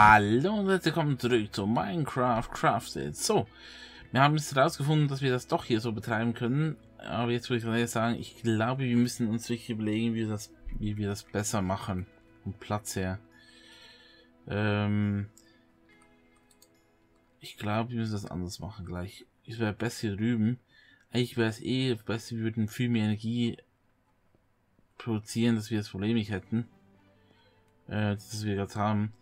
Hallo und herzlich willkommen zurück zu Minecraft Crafted. So, wir haben jetzt herausgefunden, dass wir das doch hier so betreiben können. Aber jetzt würde ich sagen, ich glaube, wir müssen uns wirklich überlegen, wie wir das, wie wir das besser machen. Vom Platz her. Ähm ich glaube, wir müssen das anders machen gleich. Es wäre besser hier drüben. Eigentlich wäre es eh besser, wir würden viel mehr Energie produzieren, dass wir das Problem nicht hätten. Äh, das wir gerade haben.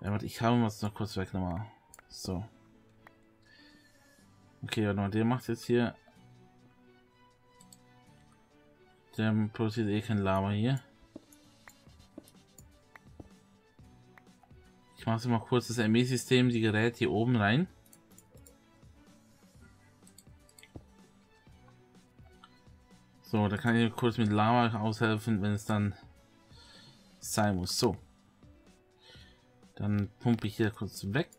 Ja, warte, ich habe was noch kurz weg nochmal. So. Okay, warte mal, der macht jetzt hier. Der produziert eh kein Lava hier. Ich mache mal kurz das ME-System, die Geräte hier oben rein. So, da kann ich kurz mit Lava aushelfen, wenn es dann sein muss. So. Dann pumpe ich hier kurz weg.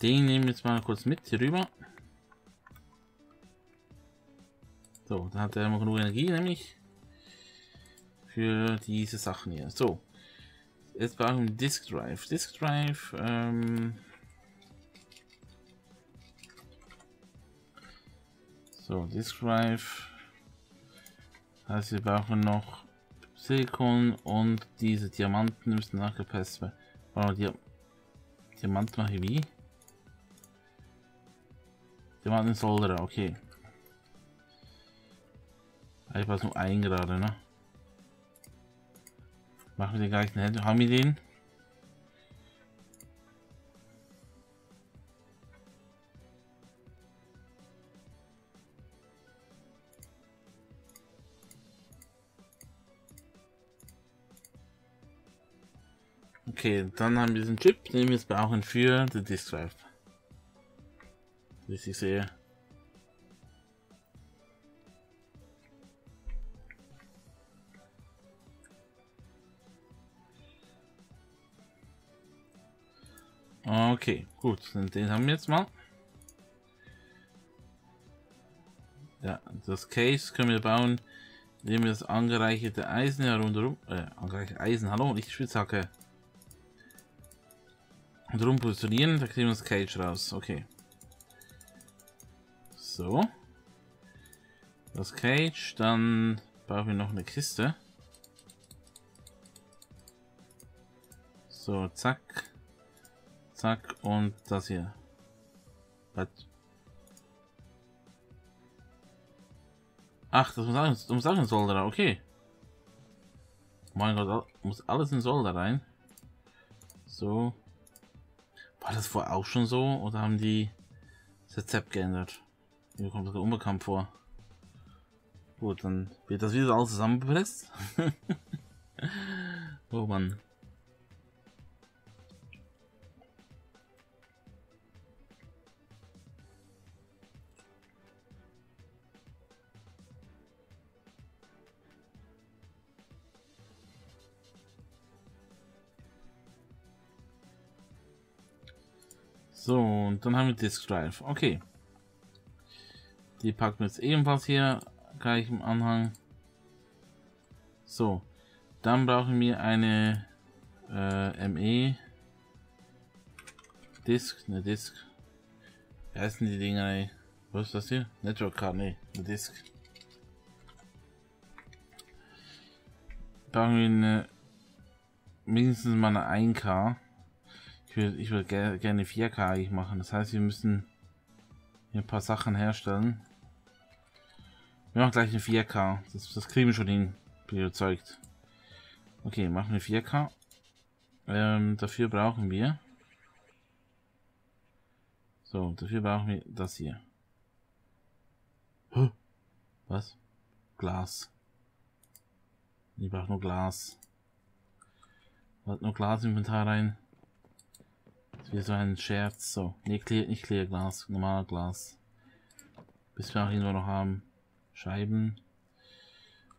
Den nehmen wir jetzt mal kurz mit hier rüber. So, dann hat er immer genug Energie, nämlich für diese Sachen hier. So, jetzt brauchen wir Disk Drive. Disk Drive, ähm so, Disk Drive. Also wir brauchen noch Silikon und diese Diamanten müssen nachgepasst werden. Oh, die Diamanten mache ich wie? Diamanten Solderer, okay. Ich war nur ein gerade, ne? Machen wir den gleichen Händler. Haben wir den? Okay, dann haben wir diesen Chip, den wir jetzt brauchen für den Disk Drive. Wie ich sehe. Okay, gut, den haben wir jetzt mal. Ja, das Case können wir bauen, indem wir das angereicherte Eisen herunter, äh, angereicherte Eisen, hallo, nicht Spitzhacke, Drum positionieren, da kriegen wir das Cage raus. Okay. So. Das Cage, dann brauchen wir noch eine Kiste. So, zack. Zack und das hier. Was? Ach, das muss alles, muss alles in Solder, okay. Mein Gott, muss alles in Solder rein. So. War das vorher auch schon so oder haben die das Rezept geändert? Mir kommt das unbekannt vor. Gut, dann wird das wieder alles zusammengepresst. oh Mann. So, und dann haben wir Disk Drive. Okay. Die packen wir jetzt ebenfalls hier gleich im Anhang. So, dann brauchen wir eine äh, ME Disk, eine Disk. Wie heißen die Dinger? Ey? Was ist das hier? Network Card, nee, eine Disk. Brauchen wir eine mindestens mal eine 1K. Ich würde ich will ger gerne 4K eigentlich machen. Das heißt, wir müssen hier ein paar Sachen herstellen. Wir machen gleich eine 4K. Das, das kriegen wir schon hin. Bin überzeugt. Okay, machen wir 4K. Ähm, dafür brauchen wir. So, dafür brauchen wir das hier. Huh? Was? Glas. Ich brauche nur Glas. Hat nur Glas im Inventar rein. Das wäre so ein Scherz. So, ne, clear, nicht clear Glas, normal Glas. Bis wir auch irgendwo noch haben. Scheiben.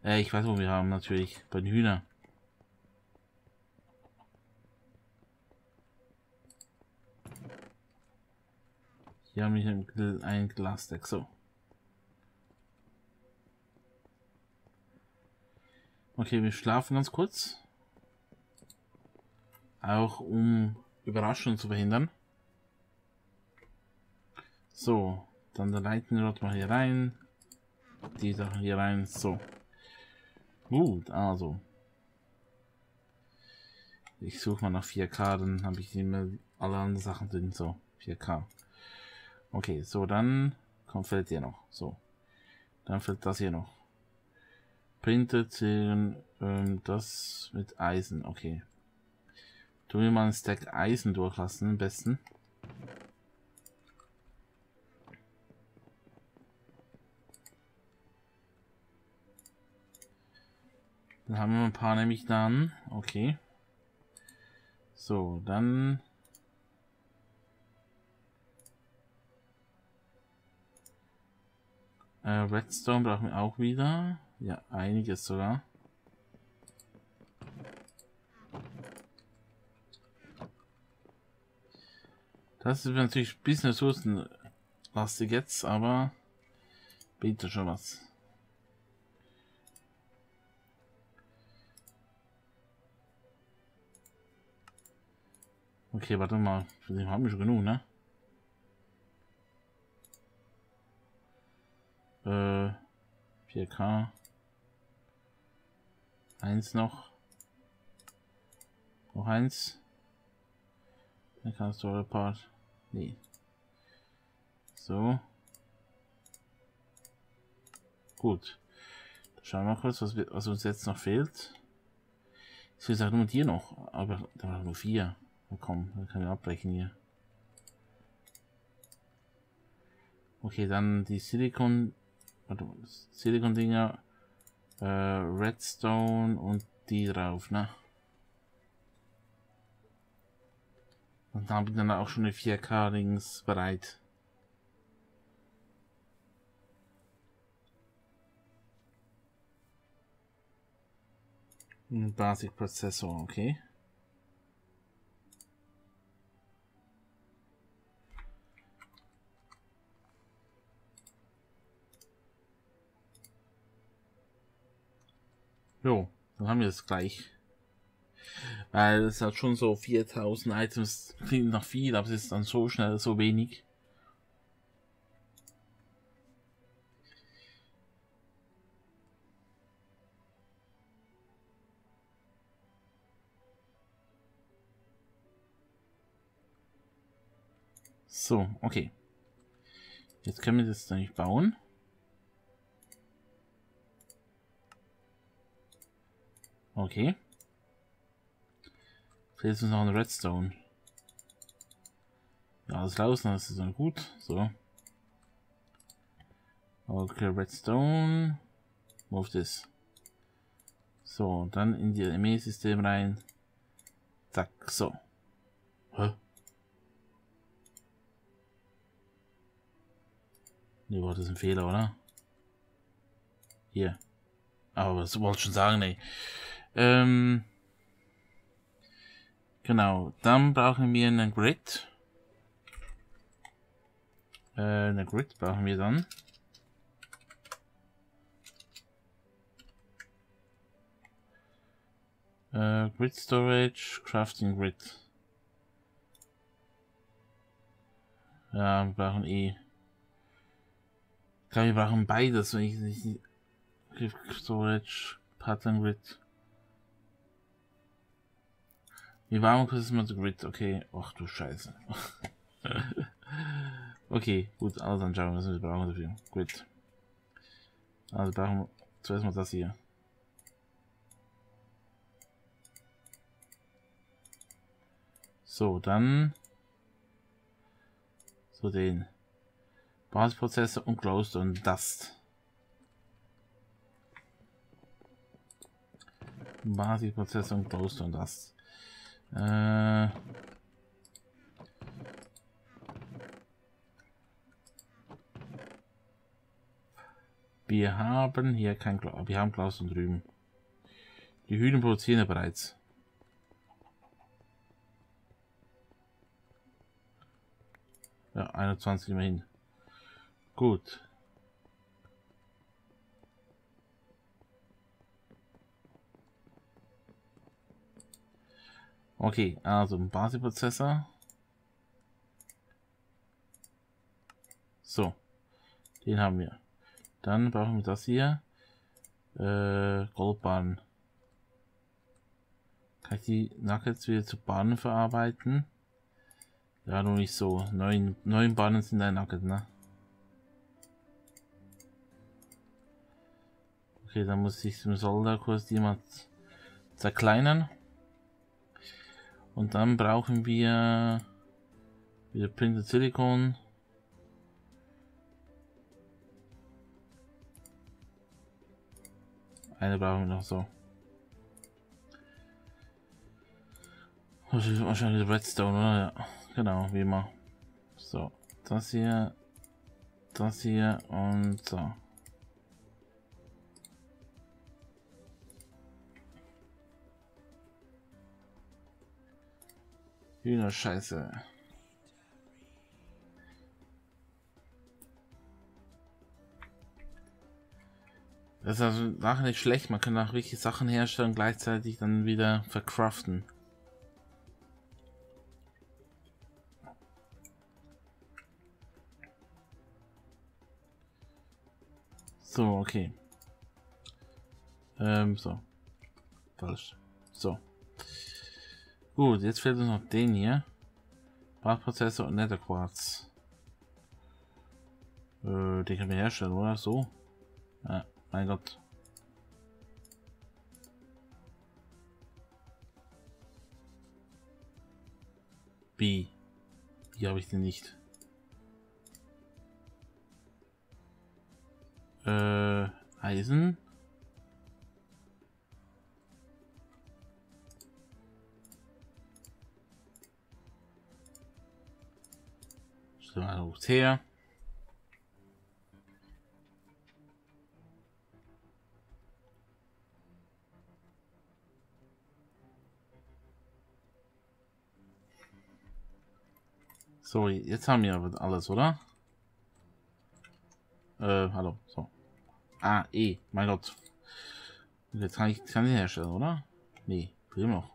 Äh, ich weiß, wo wir haben, natürlich. Bei den Hühnern. Hier haben wir ein Glasdeck. So. Okay, wir schlafen ganz kurz. Auch um Überraschungen zu verhindern. So, dann der Lightning Rod mal hier rein. Die Sachen hier rein. So. Gut, also. Ich suche mal nach 4K, dann habe ich immer alle anderen Sachen drin. So, 4K. Okay, so, dann kommt fällt hier noch. So. Dann fällt das hier noch. Printed ähm, das mit Eisen. Okay. Tun wir mal einen Stack Eisen durchlassen, am besten. Dann haben wir ein paar nämlich dann. Okay. So, dann... Äh, Redstone brauchen wir auch wieder. Ja, einiges sogar. Das ist natürlich ein bisschen ressourcenlastig jetzt, aber bietet schon was. Okay, warte mal. Für den haben wir schon genug, ne? Äh, 4K. Eins noch. Noch eins. Dann kannst du Part. Nee. So. Gut. Schauen wir mal kurz, was, wir, was uns jetzt noch fehlt. Ich will sagen, nur dir noch, aber da waren nur vier. Na komm, dann können wir abbrechen hier. Okay, dann die Silikon, warte, Silikon-Dinger, äh, Redstone und die drauf, ne? Und da habe ich dann auch schon eine 4K-Dings bereit. Ein Basic-Prozessor, okay. Jo, dann haben wir es gleich. Weil es hat schon so 4000 Items, klingt noch viel, aber es ist dann so schnell so wenig. So, okay. Jetzt können wir das nämlich bauen. Okay. Fehlt uns noch ein Redstone. Ja, das ist dann gut. So. Okay, Redstone. Move this. So, dann in die Armee-System rein. Zack, so. Hä? Ne, war das ein Fehler, oder? Hier. Aber was wollte ich schon sagen, ey. Ähm, genau, dann brauchen wir einen Grid. Äh, eine Grid brauchen wir dann. Äh, Grid Storage, Crafting Grid. Ja, wir brauchen eh. Ich glaube, wir brauchen beides, wenn ich nicht. Storage, Pattern Grid. Wie warm ist man so Grid? Okay. Ach du Scheiße. okay, gut, alles anschauen, was wir brauchen dafür. Grid. Also brauchen wir zuerst mal das hier. So, dann so den Basisprozessor und Closed und Dust. Basisprozessor und Closed und Dust. Äh, wir haben hier kein Glas. Wir haben Glas und drüben. Die Hühner produzieren ja bereits. Ja, 21 immerhin. Gut. Okay, also ein Basisprozessor. So, den haben wir. Dann brauchen wir das hier. Äh, Goldbahn. Kann ich die Nuggets wieder zu Bahnen verarbeiten? Ja, nur nicht so. Neun, neun Bahnen sind ein Nugget, ne? Okay, dann muss ich zum Soldatkurs die mal zerkleinern. Und dann brauchen wir wieder Printed Silicon. Eine brauchen wir noch so. Wahrscheinlich Redstone, oder? Ja, genau, wie immer. So, das hier, das hier und so. Hühnerscheiße. Das ist also nachher nicht schlecht, man kann auch wirklich Sachen herstellen und gleichzeitig dann wieder verkraften. So, okay. Ähm, so. Falsch. So. Gut, jetzt fehlt uns noch den hier. Bachprozessor und Netherquarz. Äh, den können wir herstellen, oder? So. Ja, mein Gott. Wie? Wie habe ich den nicht? Äh, Eisen. So, also her. So, jetzt haben wir aber alles, oder? Äh, hallo, so. Ah, E, mein Gott. Jetzt kann ich, kann ich herstellen, oder? Nee, will noch.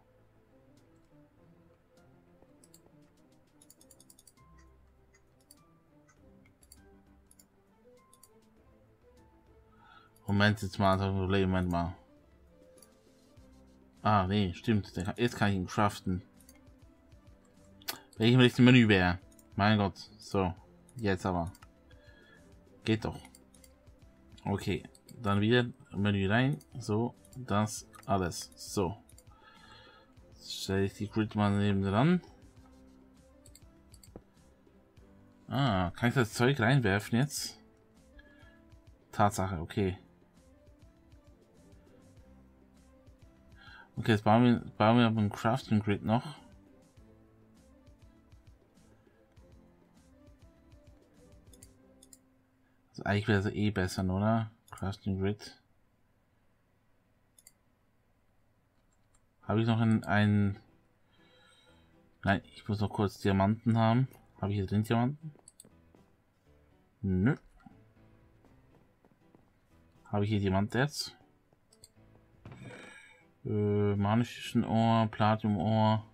Moment, jetzt mal, Moment mal. Ah, nee, stimmt. Jetzt kann ich ihn craften. Welchem richtigen Menü wäre? Mein Gott. So, jetzt aber. Geht doch. Okay, dann wieder Menü rein. So, das alles. So. Stelle ich die Grid mal neben dran. Ah, kann ich das Zeug reinwerfen jetzt? Tatsache, okay. Okay, jetzt bauen wir, bauen wir aber ein Crafting Grid noch. Also eigentlich wäre es eh besser, oder? Crafting Grid. Habe ich noch einen, einen... Nein, ich muss noch kurz Diamanten haben. Habe ich hier drin Diamanten? Nö. Habe ich hier Diamant jetzt? Äh, manischen Ohr, Platinum Ohr,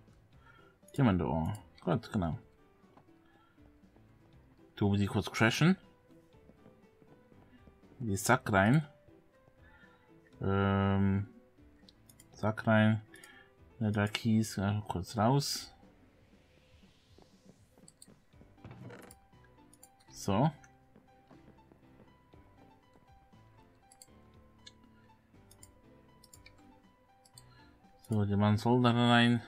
Diamant Ohr. Gut, genau. Musst die kurz crashen. In die Sack rein. Ähm, Sack rein. Da Keys ja, kurz raus. So. So, die man soll da rein.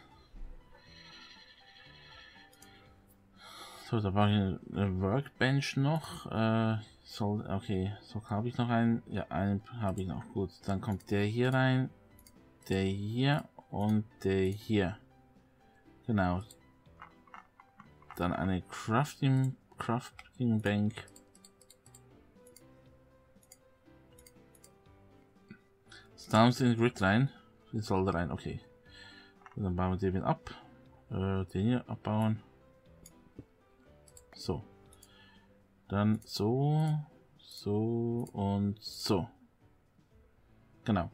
So, da war eine Workbench noch. Äh, soll, okay, so habe ich noch einen. Ja, einen habe ich noch. Gut, dann kommt der hier rein, der hier und der hier. Genau. Dann eine Crafting, Crafting Bank. Haben sie den Grid rein. Die soll da rein, okay. Und dann bauen wir den ab. Äh, den hier abbauen. So. Dann so, so und so. Genau.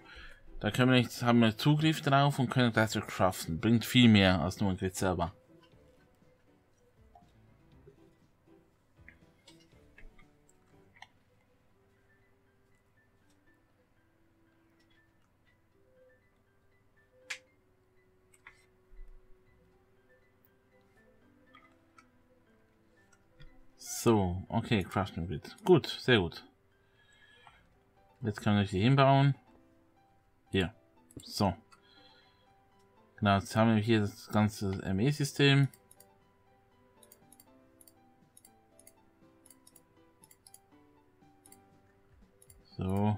Da können wir jetzt, haben wir Zugriff drauf und können gleichzeitig craften. Bringt viel mehr als nur ein Grid So, okay, Crafting Grid. Gut, sehr gut. Jetzt kann ich die hinbauen. Hier. So. Genau, jetzt haben wir hier das ganze ME-System. So.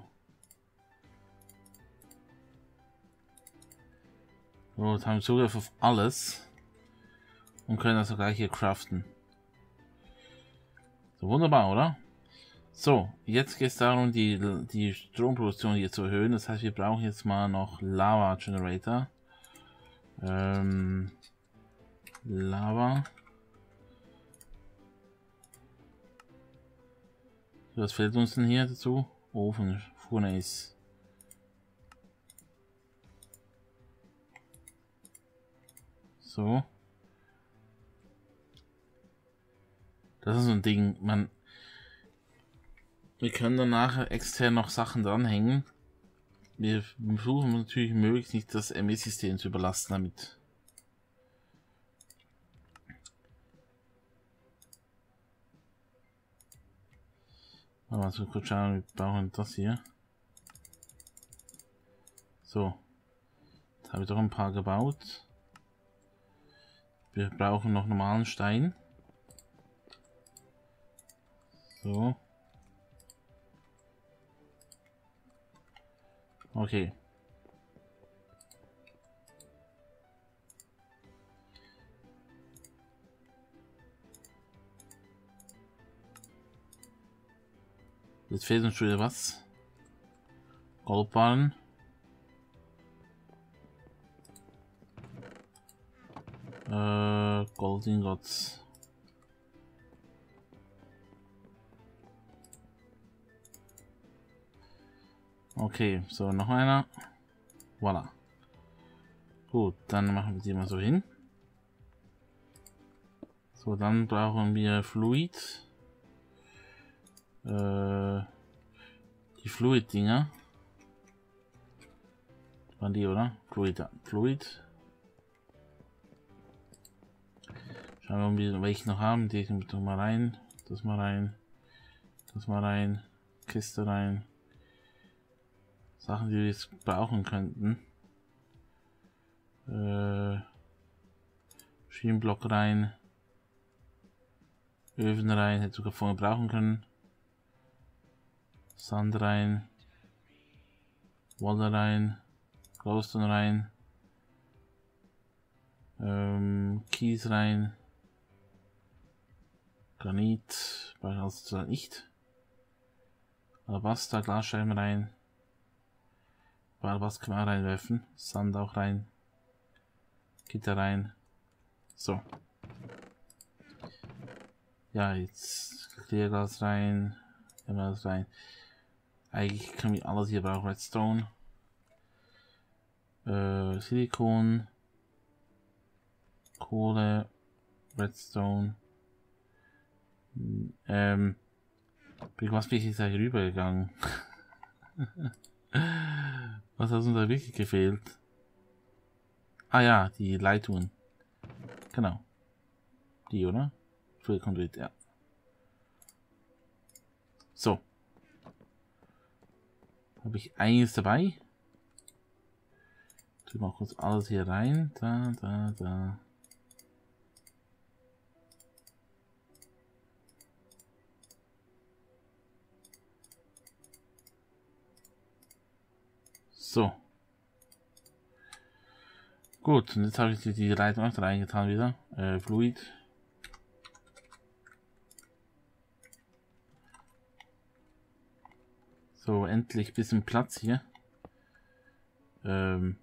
So, jetzt haben wir Zugriff auf alles. Und können das gleich hier craften. So, wunderbar, oder? So, jetzt geht es darum, die, die Stromproduktion hier zu erhöhen. Das heißt, wir brauchen jetzt mal noch Lava Generator. Ähm, Lava. Was fehlt uns denn hier dazu? Ofen, Furnace. So. Das ist so ein Ding, man. Wir können dann nachher extern noch Sachen dranhängen. Wir versuchen natürlich möglichst nicht das ME-System zu überlasten damit. Aber so kurz schauen, wir brauchen das hier. So. Jetzt habe ich doch ein paar gebaut. Wir brauchen noch normalen Stein. So. Okay. Jetzt fehlt uns schon wieder was. Goldbarren. Äh, Goldingots. Okay, so noch einer. Voila. Gut, dann machen wir die mal so hin. So, dann brauchen wir Fluid. Äh, die Fluid-Dinger. Waren die, oder? Fluid. Fluid. Schauen wir mal, welche noch haben. Die mal rein. Das mal rein. Das mal rein. Kiste rein. Sachen, die wir jetzt brauchen könnten. Äh, Schienenblock rein. Öfen rein, hätte sogar vorher brauchen können. Sand rein. Wolle rein. Glowstone rein. Ähm, Kies rein. Granit, also nicht. Alabaster, Glasscheiben rein. Weil was können wir reinwerfen? Sand auch rein. Gitter rein. So. Ja, jetzt Klärglas rein. Immer rein. Eigentlich können wir alles hier brauchen. Redstone. Äh, Silikon. Kohle. Redstone. Ähm. Was bin ich jetzt da hier rübergegangen? Was hat uns da wirklich gefehlt? Ah ja, die Leitungen. Genau. Die, oder? Full Conduit, ja. So. Habe ich einiges dabei. Tue mal kurz alles hier rein. Da, da, da. So. Gut, und jetzt habe ich die, die Leitung auch reingetan wieder. Äh, Fluid. So, endlich bisschen Platz hier. Ähm.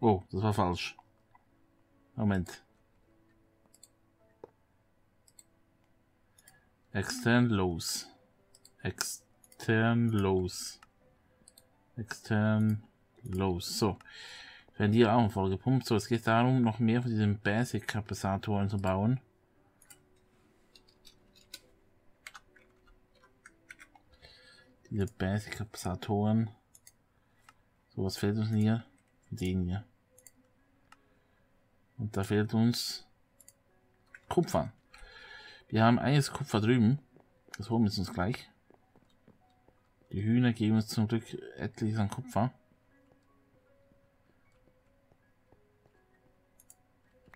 Oh, das war falsch. Moment. Extend los. Extern los. Extern los. So. Werden die auch vollgepumpt. So, es geht darum, noch mehr von diesen Basic-Kapaciatoren zu bauen. Diese Basic-Kapaciatoren. So, was fehlt uns hier? Den hier. Und da fehlt uns Kupfer. Wir haben eines Kupfer drüben. Das holen wir uns gleich. Die Hühner geben uns zum Glück etliches an Kupfer.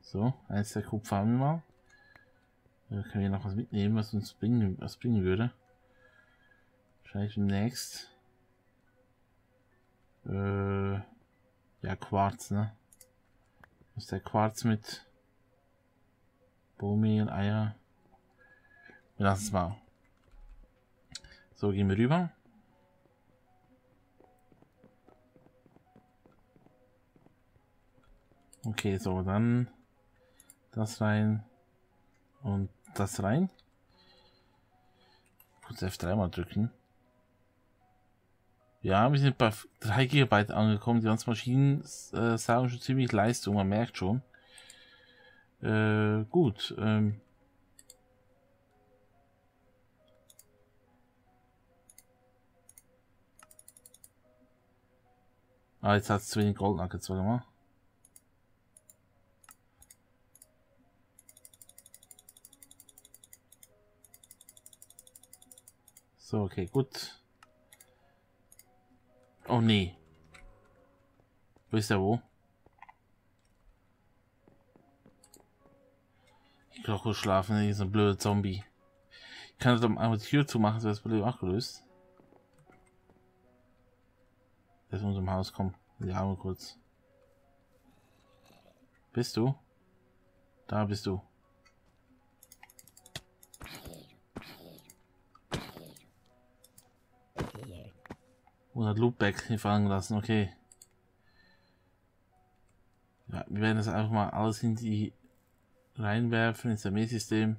So, eins der Kupfer haben wir mal. Da können wir noch was mitnehmen, was uns bringen, was bringen würde. Wahrscheinlich demnächst. Äh, ja, Quarz, ne? ist der Quarz mit Bohmehl, Eier. Wir lassen es mal. So, gehen wir rüber. Okay, so, dann das rein und das rein. Kurz F3 mal drücken. Ja, wir sind bei 3 GB angekommen. Die ganzen Maschinen äh, sagen schon ziemlich Leistung, man merkt schon. Äh, gut. Ähm. Ah, jetzt hat es zu wenig Goldnuggets, warte mal. So, okay, gut. Oh nee. Wo ist der wo? Ich auch schlafen, dieser blöde Zombie. Ich kann einmal die Tür zumachen, so das Problem auch gelöst. Der ist in unserem Haus, komm. Ja, mal kurz. Bist du? Da bist du. Und hat Loopback fangen lassen, okay. Ja, wir werden das einfach mal alles in die reinwerfen ins Armeesystem.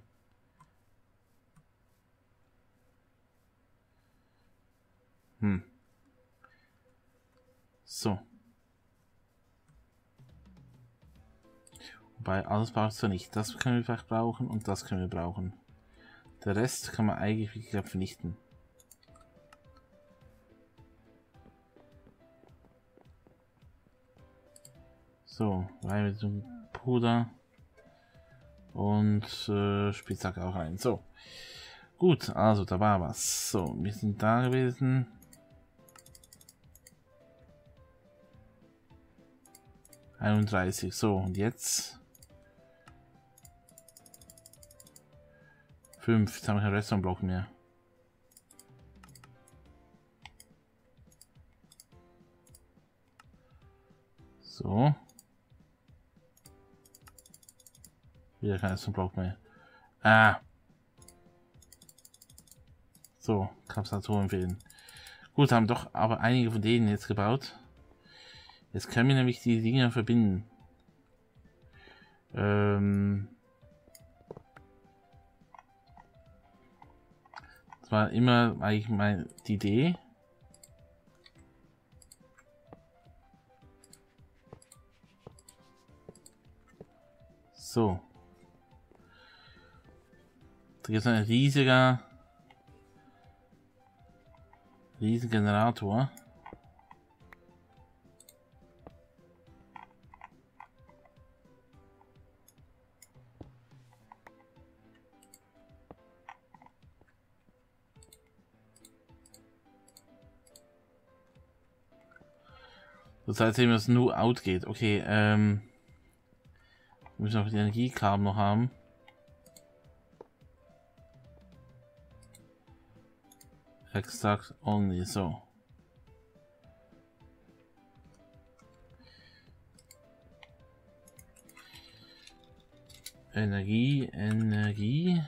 Hm. So. Wobei, alles braucht du nicht. Das können wir vielleicht brauchen und das können wir brauchen. Der Rest kann man eigentlich, wie vernichten. So, rein mit dem Puder. Und äh, Spitzhacke auch rein. So. Gut, also da war was. So, wir sind da gewesen. Einunddreißig. So, und jetzt. Fünf. Jetzt haben wir keinen Restaurantblock mehr. So. Wieder kein Block mehr. Ah. So, Kapsatoren fehlen. Gut, haben doch aber einige von denen jetzt gebaut. Jetzt können wir nämlich die Dinge verbinden. Ähm. Das war immer eigentlich meine Idee. So. Da gibt es ein riesiger, riesiger Generator. Das heißt, es nur out geht. Okay, ähm. Wir müssen auch die Energiekabel noch haben. Extract only, so. Energie, Energie.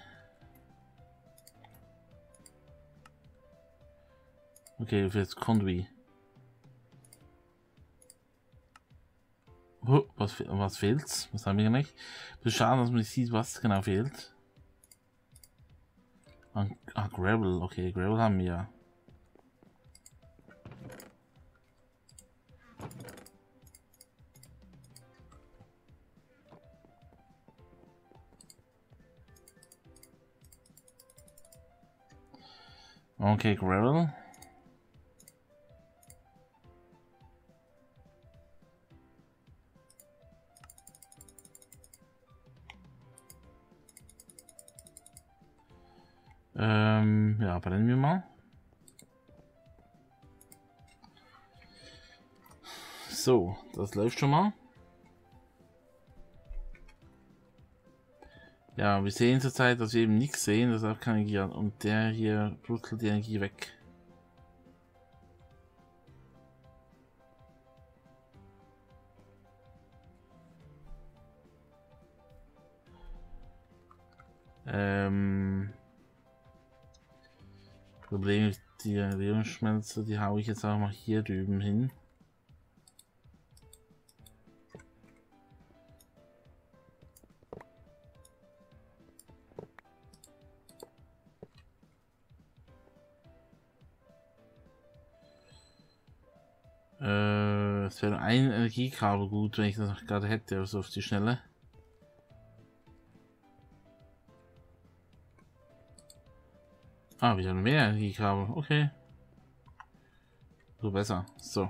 Okay, jetzt Conduit. Was, was fehlt's? Was haben wir nicht? Schade, dass man nicht sieht, was genau fehlt. Ah, Gravel. Okay, Gravel haben wir ja. Okay, Gravel. Das läuft schon mal. Ja, wir sehen zurzeit, dass wir eben nichts sehen, ist auch keine Energie. Und der hier brutzelt die Energie weg. Ähm, Problem ist, die Leonschmelze, die haue ich jetzt auch mal hier drüben hin. Energiekabel gut, wenn ich das noch gerade hätte, also auf die Schnelle. Ah, haben mehr Energiekabel, okay. So besser, so.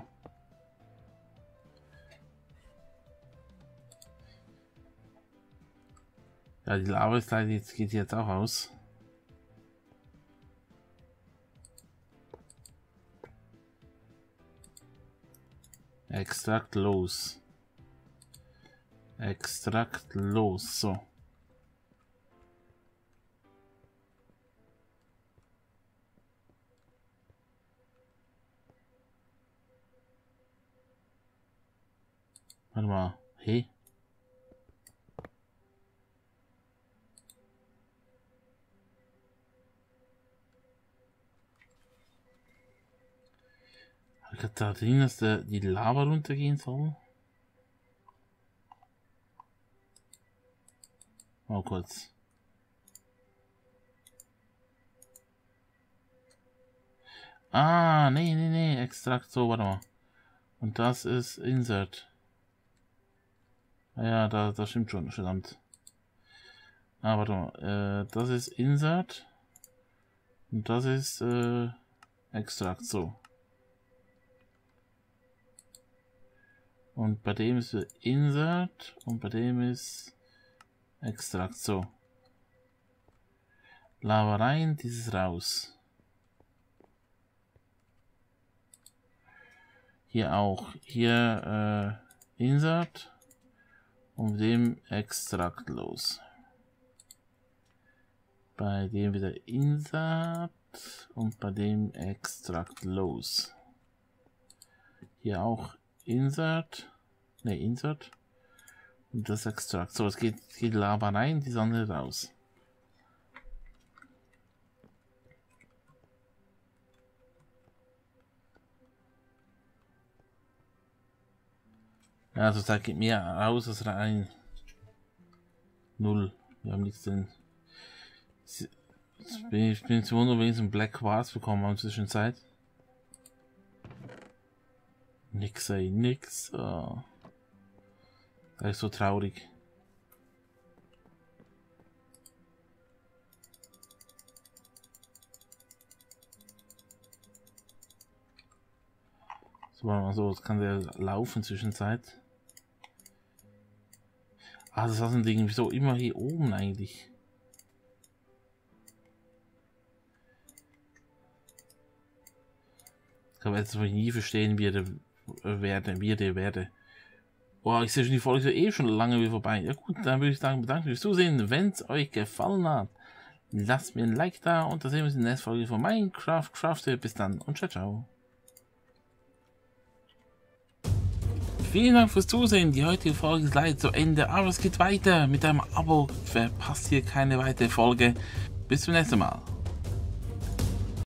Ja, die Lava ist leider jetzt, geht jetzt auch aus. Extrakt los. Extrakt los. So. Warte mal. Hey. Da drin, dass der, die Lava runtergehen soll. Mal kurz. Ah, nee, nee, nee, Extrakt, so, warte mal. Und das ist Insert. Ja, da, das stimmt schon, verdammt. Ah, warte mal, äh, das ist Insert. Und das ist, äh, Extrakt, so. Und bei dem ist Insert und bei dem ist Extrakt. So. Lava rein, dieses raus. Hier auch. Hier äh, Insert und dem Extrakt los. Bei dem wieder Insert und bei dem Extrakt los. Hier auch Insert. Ne, Insert. Und das Extract. So, es geht, geht Lava rein, die Sonne raus. Ja, also da geht mehr raus als rein. Null. Wir haben nichts drin. Ich bin, bin zu wundern, wenn ich so ein Black Quartz bekommen haben Zwischenzeit. Nix, ey, nix. Oh. Das ist so traurig. So, mal so, das kann der laufen zwischenzeit. Ah, das ist ein Ding, wieso immer hier oben eigentlich? Ich kann jetzt nie verstehen, wie er werde, werde, werde. Boah, ich sehe schon die Folge eh schon lange wieder vorbei. Ja gut, dann würde ich sagen, bedanke mich fürs Zusehen. Wenn es euch gefallen hat, lasst mir ein Like da und dann sehen wir uns in der nächsten Folge von Minecraft Crafted. Bis dann und ciao, ciao. Vielen Dank fürs Zusehen. Die heutige Folge ist leider zu Ende, aber es geht weiter. Mit einem Abo verpasst ihr keine weitere Folge. Bis zum nächsten Mal.